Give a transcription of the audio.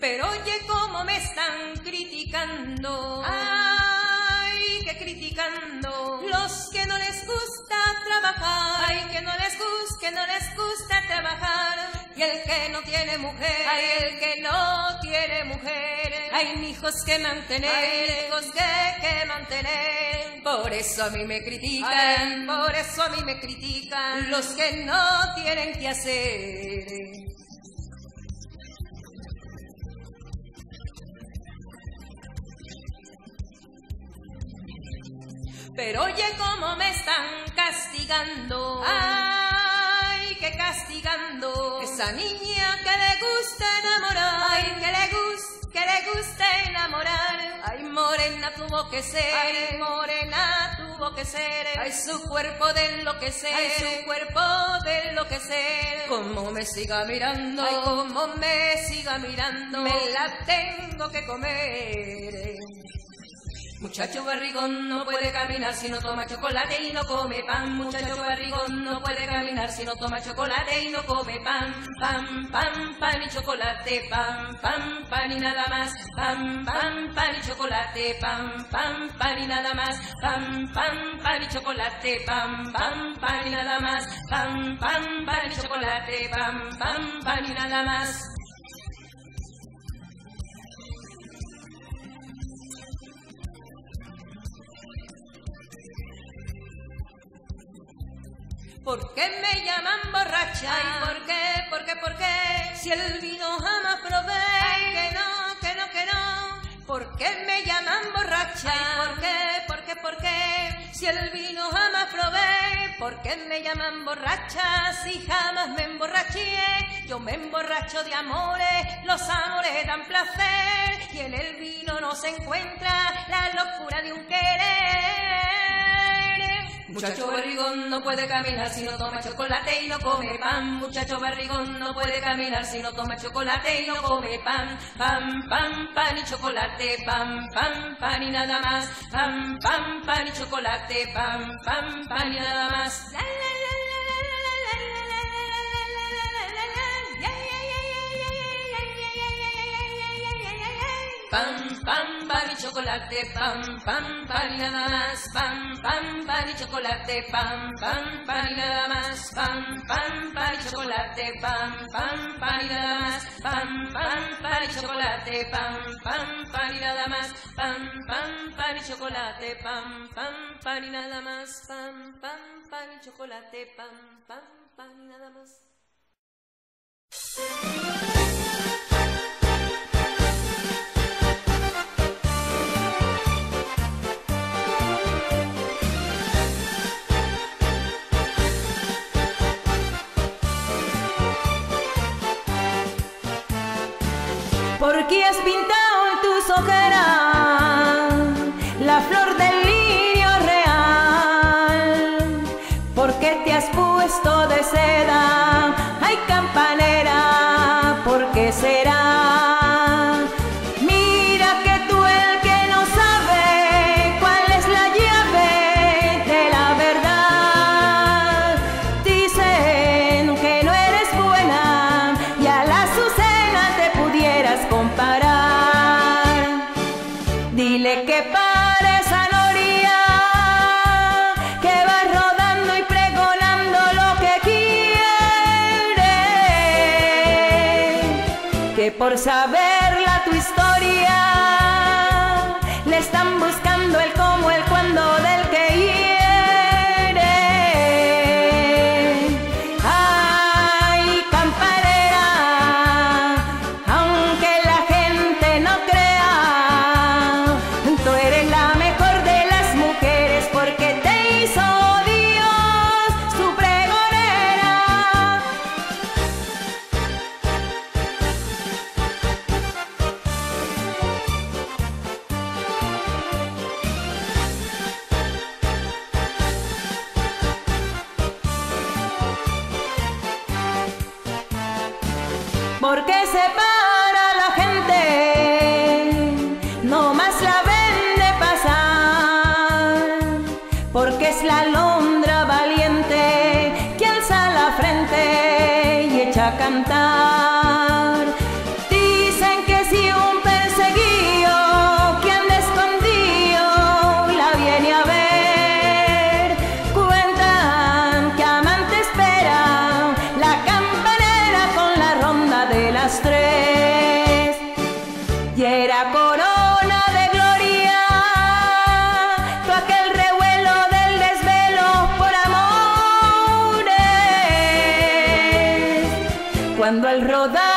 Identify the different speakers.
Speaker 1: Pero oye cómo me están criticando. Ay, que criticando. Los que no les gusta trabajar. Ay, que no les gusta, que no les gusta trabajar. Y el que no tiene mujer. Ay, el que no tiene mujer. Hay hijos que mantener. Hay hijos que, que mantener. Por eso a mí me critican. por eso a mí me critican. Los que no tienen que hacer. Pero oye cómo me están castigando. Ay, que castigando. Esa niña que le gusta enamorar. Ay, que le gusta, que le gusta enamorar. Ay, morena tuvo que ser. Ay, morena tuvo que ser. Ay, su cuerpo de enloquecer. Ay, su cuerpo de enloquecer. Como me siga mirando. Ay, como me siga mirando. Me la tengo que comer. Muchacho barrigón no puede caminar si no toma chocolate y no come pan. Muchacho barrigón no puede caminar si no toma chocolate y no come pan. Pan, pan, pan y chocolate, pan, pan, pan y nada más. Pan, pan, pan y chocolate, pan, pan, pan y nada más. Pan, pan, pan y chocolate, pan, pan, pan y nada más. Pan, pan, pan y chocolate, pan, pan, pan y nada más. ¿Por qué me llaman borracha? Ay, ¿por qué? ¿Por qué? ¿Por qué? Si el vino jamás probé. Ay, que no, que no, que no. ¿Por qué me llaman borracha? Ay, ¿por qué? ¿Por qué? ¿Por qué? Si el vino jamás probé. ¿Por qué me llaman borracha? Si jamás me emborraché. Yo me emborracho de amores, los amores dan placer. Y en el vino no se encuentra la locura de un querer. Muchacho barrigón no puede caminar si no toma chocolate y no come pan. Muchacho barrigón no puede caminar si no toma chocolate y no come pan. Pan, pan, pan y chocolate, pan, pan, pan y nada más. Pan, pan, pan y chocolate, pan, pan, pan y nada más. Pam, pan y chocolate, pam, pam, pan y nada más. Pam, pam, pan y chocolate, pam, pam, pan y nada más. Pam, pam, pan y chocolate, pam, pam, pan y nada más. Pam, pam, pan y chocolate, pam, pan y nada más. Pam, pam, pan y chocolate, pam, pam, pan y nada más. Pam, pam, pan y chocolate, pam, pam, pan y nada más. ¿Por qué has pintado Que por saberla tu historia porque separa a la gente, no más la vende pasar, porque es la alondra valiente que alza la frente y echa a cantar. Cuando al rodar